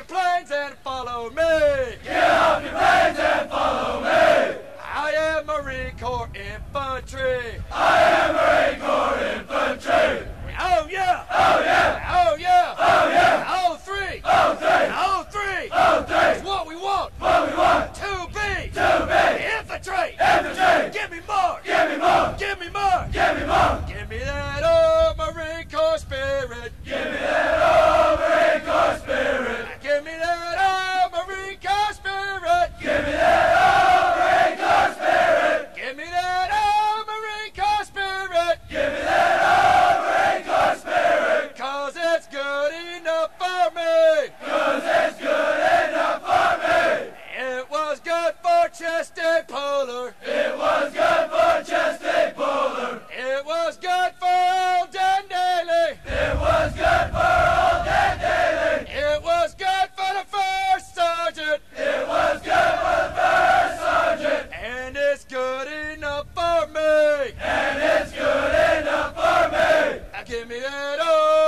your planes and follow me. Get off your planes and follow me. I am Marine Corps infantry. I am Marine Corps infantry. Oh yeah. Oh yeah. Oh yeah. Oh yeah. Oh three. Oh three. Oh three. Oh It's three. what we want. What we want. To be. To be. Infantry. Infantry. Give me more. Give me more. Give me more. Give me more. Give me that old Marine Corps spirit. Give me that old Marine Corps spirit. Give me that old Marine Corps spirit. Give me that old Marine Corps spirit. Give me that old Marine Corps spirit. Give me that old Marine Corps spirit. Cause it's good enough for me. Cause it's good enough for me. It was good for Chesty Puller. It was good for Chesty Puller. It was good for old Dan Daly. It was good for old Dan Daly. It was good for the first sergeant. It was good for the first sergeant. And it's good enough for me. And it's good enough for me. Give me that old Marine Corps spirit.